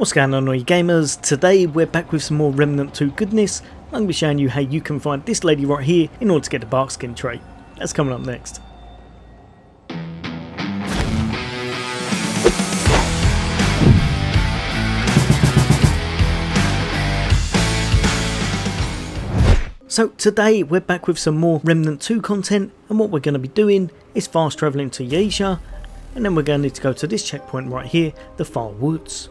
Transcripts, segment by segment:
What's going on all you gamers? Today we're back with some more Remnant 2 goodness. I'm going to be showing you how you can find this lady right here in order to get the barkskin trait. That's coming up next. So today we're back with some more Remnant 2 content and what we're going to be doing is fast travelling to Yaesha and then we're going to need to go to this checkpoint right here, the Far Woods.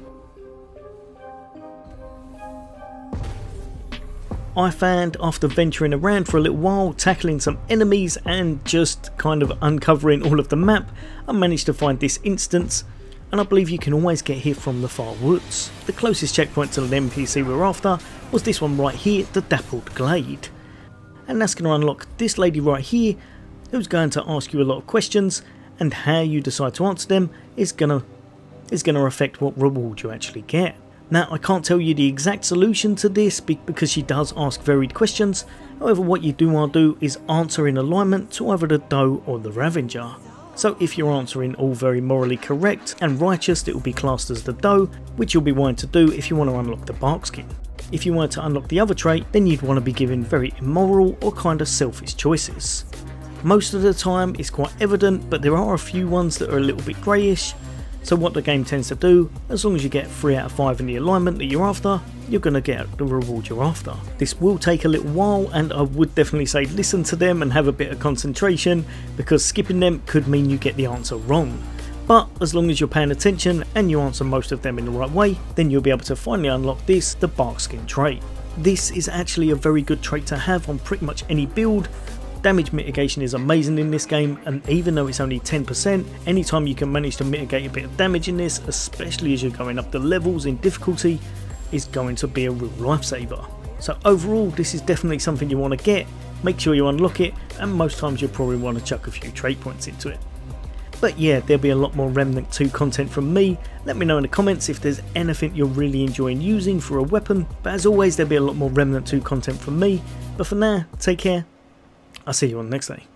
I found after venturing around for a little while, tackling some enemies and just kind of uncovering all of the map, I managed to find this instance and I believe you can always get here from the far woods. The closest checkpoint to the NPC we're after was this one right here, the Dappled Glade. And that's going to unlock this lady right here who's going to ask you a lot of questions and how you decide to answer them is going to is going to affect what reward you actually get. Now I can't tell you the exact solution to this because she does ask varied questions, however what you do want to do is answer in alignment to either the doe or the Ravager. So if you're answering all very morally correct and righteous it will be classed as the doe, which you'll be wanting to do if you want to unlock the barkskin. If you want to unlock the other trait, then you'd want to be given very immoral or kind of selfish choices. Most of the time it's quite evident, but there are a few ones that are a little bit greyish, so what the game tends to do, as long as you get 3 out of 5 in the alignment that you're after, you're going to get the reward you're after. This will take a little while and I would definitely say listen to them and have a bit of concentration because skipping them could mean you get the answer wrong. But as long as you're paying attention and you answer most of them in the right way, then you'll be able to finally unlock this, the Barkskin trait. This is actually a very good trait to have on pretty much any build Damage mitigation is amazing in this game and even though it's only 10%, anytime you can manage to mitigate a bit of damage in this, especially as you're going up the levels in difficulty, is going to be a real lifesaver. So overall this is definitely something you want to get, make sure you unlock it and most times you'll probably want to chuck a few trait points into it. But yeah, there'll be a lot more Remnant 2 content from me. Let me know in the comments if there's anything you're really enjoying using for a weapon. But as always, there'll be a lot more Remnant 2 content from me. But for now, take care I'll see you on the next day.